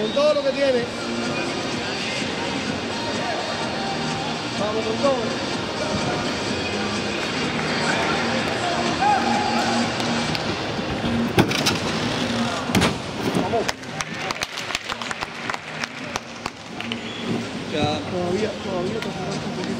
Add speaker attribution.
Speaker 1: con todo lo que tiene. Vamos con todo. Vamos.
Speaker 2: Ya.
Speaker 1: Todavía, todavía está.